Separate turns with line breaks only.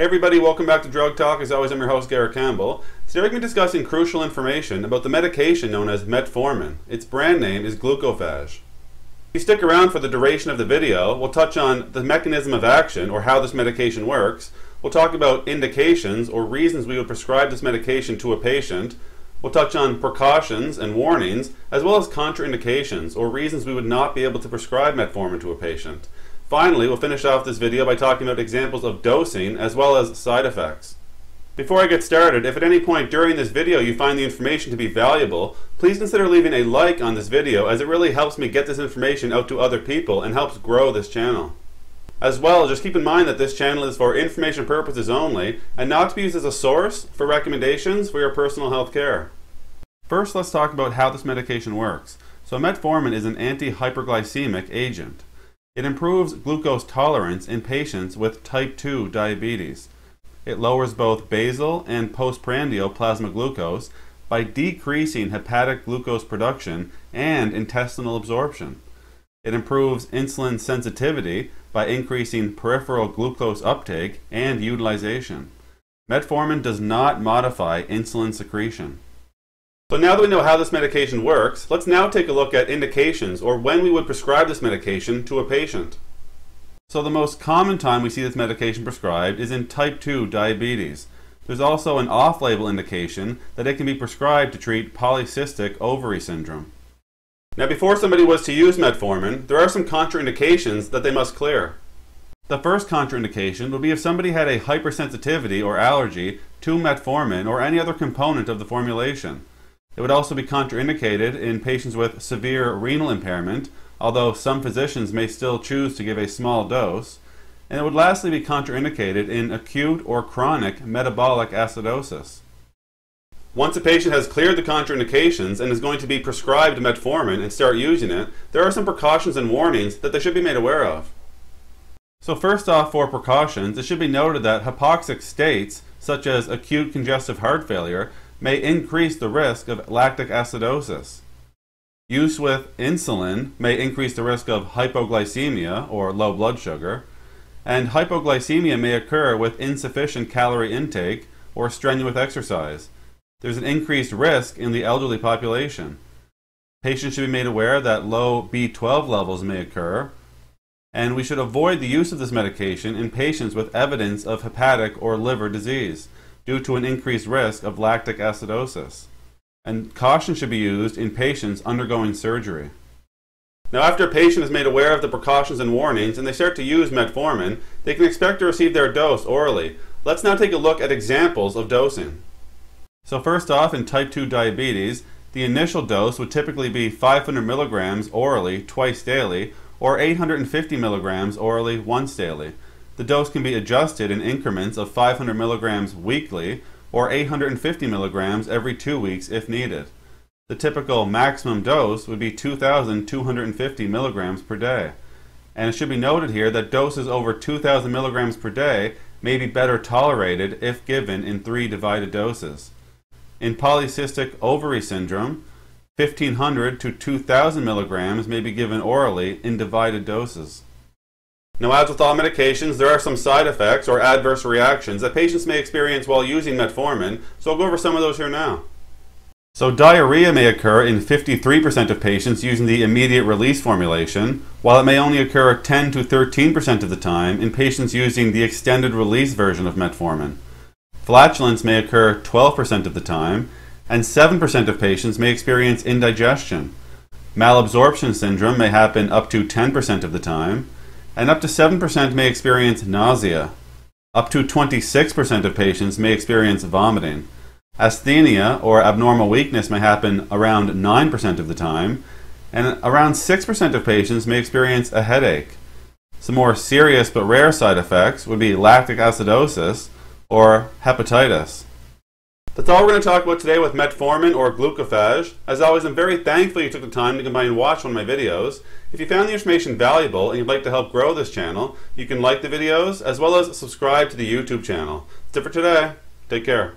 Everybody, welcome back to Drug Talk. As always, I'm your host, Garrett Campbell. Today we're going to be discussing crucial information about the medication known as metformin. Its brand name is Glucophage. If you stick around for the duration of the video, we'll touch on the mechanism of action, or how this medication works. We'll talk about indications, or reasons we would prescribe this medication to a patient. We'll touch on precautions and warnings, as well as contraindications, or reasons we would not be able to prescribe metformin to a patient. Finally, we'll finish off this video by talking about examples of dosing as well as side effects. Before I get started, if at any point during this video you find the information to be valuable, please consider leaving a like on this video as it really helps me get this information out to other people and helps grow this channel. As well, just keep in mind that this channel is for information purposes only and not to be used as a source for recommendations for your personal health care. First, let's talk about how this medication works. So metformin is an anti-hyperglycemic agent. It improves glucose tolerance in patients with type 2 diabetes. It lowers both basal and postprandial plasma glucose by decreasing hepatic glucose production and intestinal absorption. It improves insulin sensitivity by increasing peripheral glucose uptake and utilization. Metformin does not modify insulin secretion. So now that we know how this medication works, let's now take a look at indications or when we would prescribe this medication to a patient. So the most common time we see this medication prescribed is in type 2 diabetes. There's also an off-label indication that it can be prescribed to treat polycystic ovary syndrome. Now before somebody was to use metformin, there are some contraindications that they must clear. The first contraindication would be if somebody had a hypersensitivity or allergy to metformin or any other component of the formulation. It would also be contraindicated in patients with severe renal impairment, although some physicians may still choose to give a small dose. And it would lastly be contraindicated in acute or chronic metabolic acidosis. Once a patient has cleared the contraindications and is going to be prescribed metformin and start using it, there are some precautions and warnings that they should be made aware of. So first off, for precautions, it should be noted that hypoxic states, such as acute congestive heart failure, may increase the risk of lactic acidosis. Use with insulin may increase the risk of hypoglycemia or low blood sugar, and hypoglycemia may occur with insufficient calorie intake or strenuous exercise. There's an increased risk in the elderly population. Patients should be made aware that low B12 levels may occur, and we should avoid the use of this medication in patients with evidence of hepatic or liver disease due to an increased risk of lactic acidosis. And caution should be used in patients undergoing surgery. Now, after a patient is made aware of the precautions and warnings and they start to use metformin, they can expect to receive their dose orally. Let's now take a look at examples of dosing. So, first off, in type 2 diabetes, the initial dose would typically be 500 milligrams orally twice daily or 850 milligrams orally once daily. The dose can be adjusted in increments of 500 milligrams weekly or 850 milligrams every two weeks if needed. The typical maximum dose would be 2,250 milligrams per day. And it should be noted here that doses over 2,000 milligrams per day may be better tolerated if given in three divided doses. In polycystic ovary syndrome, 1500 to 2000 milligrams may be given orally in divided doses. Now, as with all medications, there are some side effects or adverse reactions that patients may experience while using metformin, so I'll go over some of those here now. So, diarrhea may occur in 53% of patients using the immediate release formulation, while it may only occur 10 to 13% of the time in patients using the extended release version of metformin. Flatulence may occur 12% of the time, and 7% of patients may experience indigestion. Malabsorption syndrome may happen up to 10% of the time and up to 7% may experience nausea. Up to 26% of patients may experience vomiting. Asthenia or abnormal weakness may happen around 9% of the time, and around 6% of patients may experience a headache. Some more serious but rare side effects would be lactic acidosis or hepatitis. That's all we're going to talk about today with metformin or glucophage. As always, I'm very thankful you took the time to come by and watch one of my videos. If you found the information valuable and you'd like to help grow this channel, you can like the videos as well as subscribe to the YouTube channel. That's it for today. Take care.